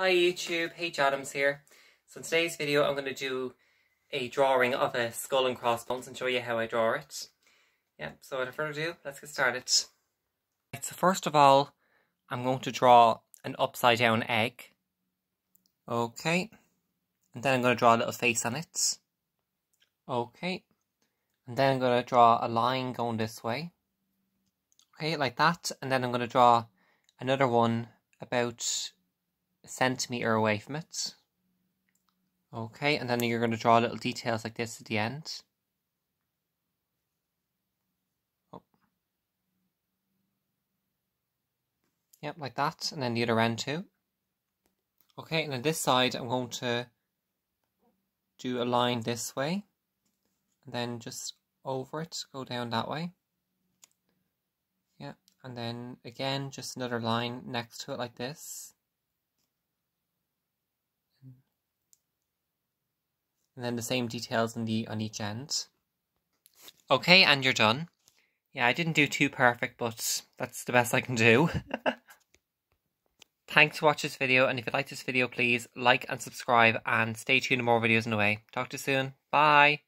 Hi YouTube, H Adams here. So in today's video I'm going to do a drawing of a skull and crossbones and show you how I draw it. Yeah, so without further ado, let's get started. Right, so first of all, I'm going to draw an upside down egg. Okay. And then I'm going to draw a little face on it. Okay. And then I'm going to draw a line going this way. Okay, like that. And then I'm going to draw another one about centimetre away from it. Okay, and then you're going to draw little details like this at the end. Oh. Yep, like that, and then the other end too. Okay, and then this side I'm going to do a line this way, and then just over it, go down that way. Yeah, and then again, just another line next to it like this. And then the same details on the on each end. Okay, and you're done. Yeah, I didn't do too perfect, but that's the best I can do. Thanks for watching this video, and if you like this video, please like and subscribe, and stay tuned for more videos in the way. Talk to you soon. Bye!